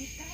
¿Qué tal?